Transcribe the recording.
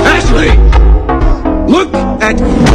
Ashley! Look at